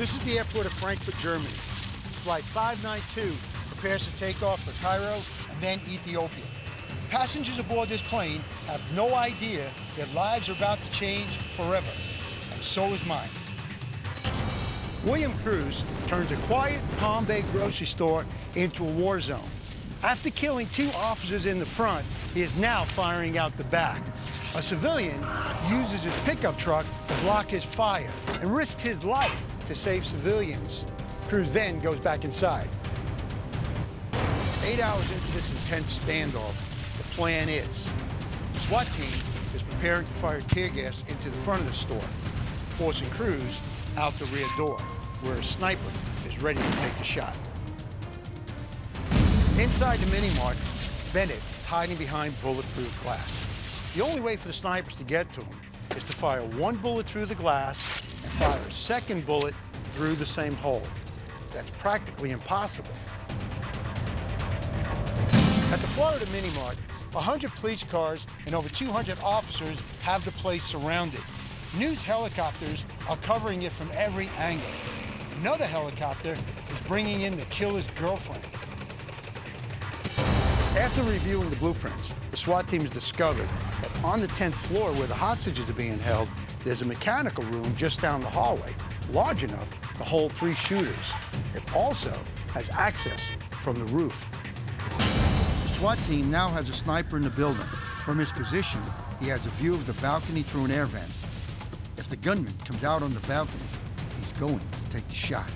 This is the airport of Frankfurt, Germany. Flight 592 prepares to take off for Cairo and then Ethiopia. Passengers aboard this plane have no idea their lives are about to change forever, and so is mine. William Cruz turns a quiet Palm Bay grocery store into a war zone. After killing two officers in the front, he is now firing out the back. A civilian uses his pickup truck to block his fire and risks his life to save civilians. Cruz then goes back inside. Eight hours into this intense standoff, the plan is the SWAT team is preparing to fire tear gas into the front of the store, forcing Cruz out the rear door, where a sniper is ready to take the shot. Inside the mini-mart, Bennett is hiding behind bulletproof glass. The only way for the snipers to get to him is to fire one bullet through the glass and fire a second bullet through the same hole. That's practically impossible. At the Florida Mini Mart, 100 police cars and over 200 officers have the place surrounded. News helicopters are covering it from every angle. Another helicopter is bringing in the killer's girlfriend. After reviewing the blueprints, the SWAT team has discovered that on the 10th floor where the hostages are being held, there's a mechanical room just down the hallway, large enough to hold three shooters. It also has access from the roof. The SWAT team now has a sniper in the building. From his position, he has a view of the balcony through an air vent. If the gunman comes out on the balcony, he's going to take the shot.